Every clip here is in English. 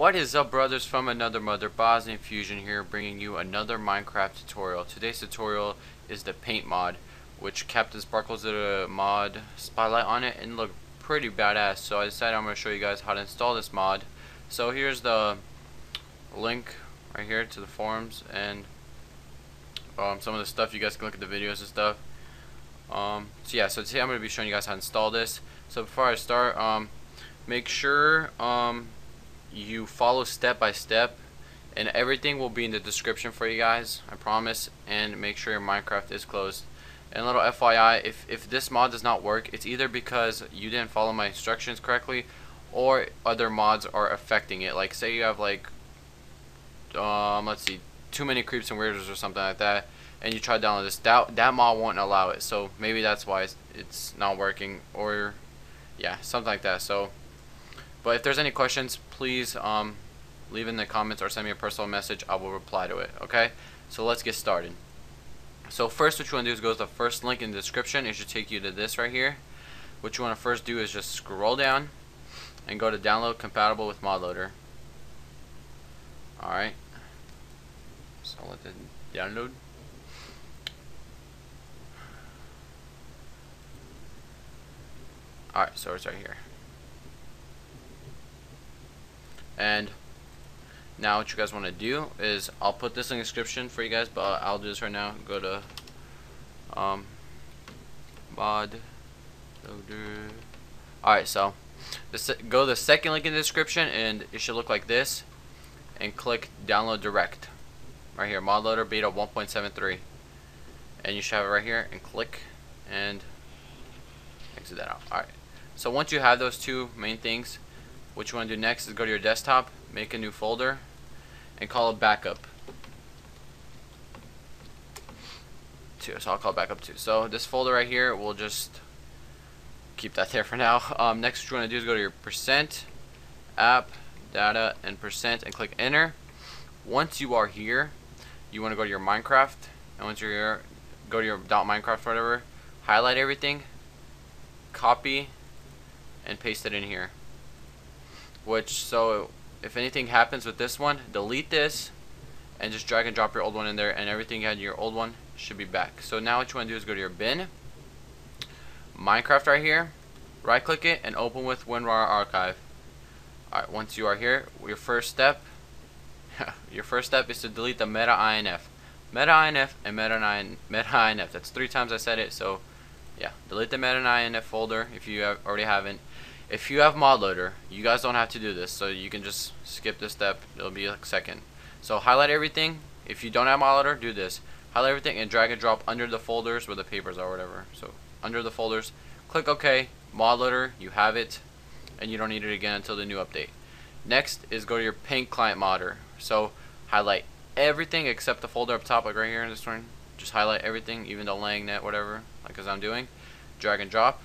What is up brothers from another mother Bosnian Fusion here bringing you another Minecraft tutorial. Today's tutorial is the paint mod which Captain Sparklez did a mod spotlight on it and looked pretty badass so I decided I'm going to show you guys how to install this mod. So here's the link right here to the forums and um, some of the stuff you guys can look at the videos and stuff. Um, so yeah, so today I'm going to be showing you guys how to install this. So before I start, um, make sure um, you follow step by step and everything will be in the description for you guys I promise and make sure your Minecraft is closed. And a little FYI if, if this mod does not work it's either because you didn't follow my instructions correctly or other mods are affecting it. Like say you have like um, let's see too many Creeps and Weirdos or something like that and you try to download this that, that mod won't allow it. So maybe that's why it's, it's not working or yeah something like that. So but if there's any questions, please um, leave in the comments or send me a personal message. I will reply to it. Okay? So let's get started. So first what you want to do is go to the first link in the description. It should take you to this right here. What you want to first do is just scroll down and go to download compatible with ModLoader. Alright. So let it download. Alright, so it's right here. And now what you guys want to do is I'll put this in the description for you guys, but I'll do this right now. Go to um, mod loader. Alright, so this, go the second link in the description and it should look like this. And click download direct. Right here, mod loader beta 1.73. And you should have it right here and click and exit that out. Alright. So once you have those two main things, what you want to do next is go to your desktop, make a new folder, and call it backup. Two, so I'll call backup two. So this folder right here, we'll just keep that there for now. Um, next, what you want to do is go to your percent, app, data, and percent, and click enter. Once you are here, you want to go to your Minecraft, and once you're here, go to your .minecraft whatever, highlight everything, copy, and paste it in here which so if anything happens with this one delete this and just drag and drop your old one in there and everything you had in your old one should be back. So now what you want to do is go to your bin Minecraft right here right click it and open with WinRAR archive. Alright once you are here your first step your first step is to delete the meta INF meta INF and meta, meta INF that's three times I said it so yeah delete the meta INF folder if you have, already haven't if you have ModLoader, you guys don't have to do this, so you can just skip this step. It'll be like second. So highlight everything. If you don't have ModLoader, do this. Highlight everything and drag and drop under the folders where the papers are, or whatever. So under the folders, click OK. ModLoader, you have it, and you don't need it again until the new update. Next is go to your Paint Client Modder. So highlight everything except the folder up top, like right here in this one. Just highlight everything, even the lang net, whatever, like as I'm doing. Drag and drop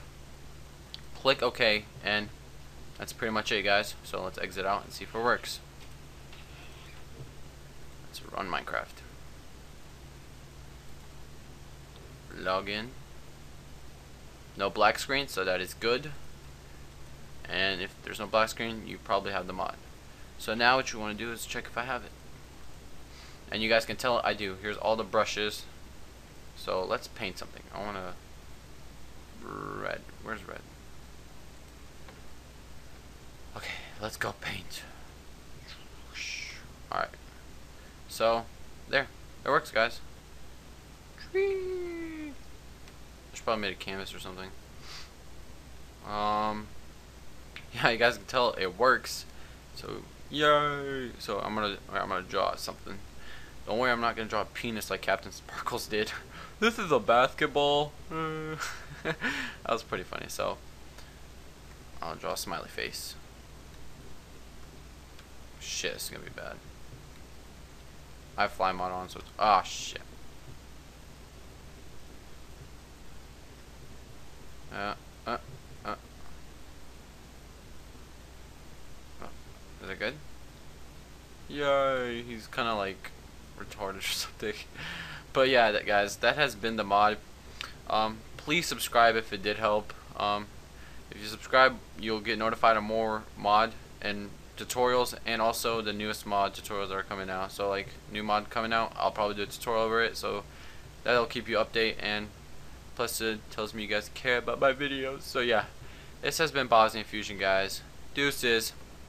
click OK and that's pretty much it guys. So let's exit out and see if it works. Let's run Minecraft. Log in. No black screen so that is good. And if there's no black screen you probably have the mod. So now what you want to do is check if I have it. And you guys can tell I do. Here's all the brushes. So let's paint something. I want to let's go paint. Alright. So, there. It works, guys. Tree. I should probably made a canvas or something. Um, yeah, you guys can tell it works. So, yay! So I'm gonna, I'm gonna draw something. Don't worry, I'm not gonna draw a penis like Captain Sparklez did. this is a basketball. that was pretty funny. So, I'll draw a smiley face. Shit, it's gonna be bad. I have fly mod on, so it's. Ah, oh, shit. Uh, uh, uh. Oh, is it good? Yay, he's kind of like retarded or something. but yeah, that, guys, that has been the mod. Um, please subscribe if it did help. Um, if you subscribe, you'll get notified of more mod and tutorials and also the newest mod tutorials that are coming out. So like new mod coming out, I'll probably do a tutorial over it. So that'll keep you update and plus it tells me you guys care about my videos. So yeah, this has been Bosnian Fusion, guys. Deuces.